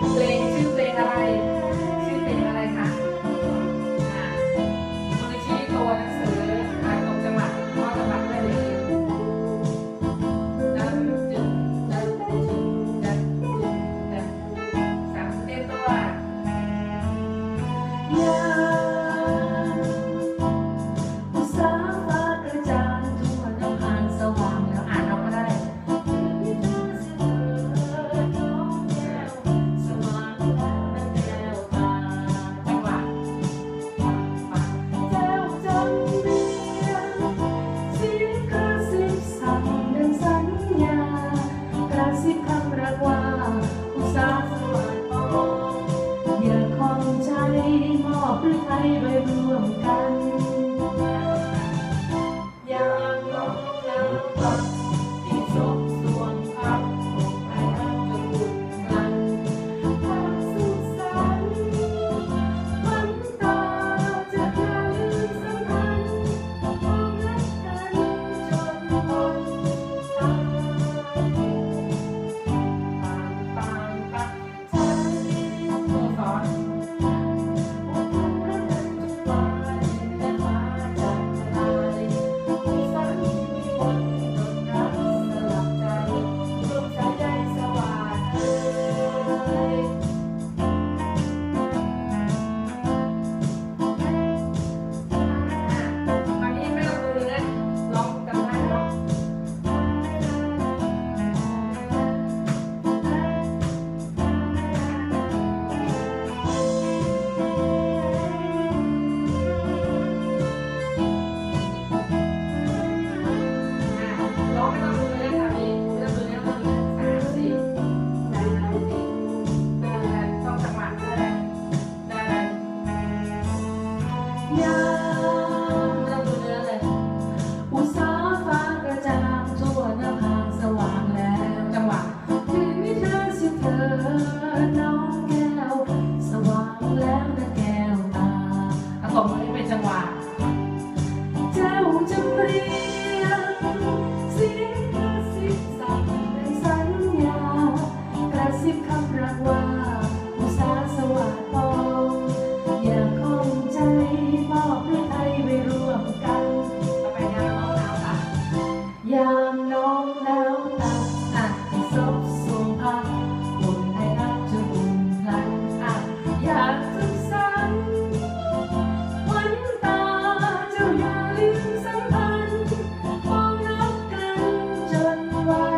Play. ของมันเป็นจังหวะเจ้าจะเรี Bye.